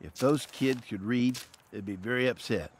If those kids could read, they'd be very upset.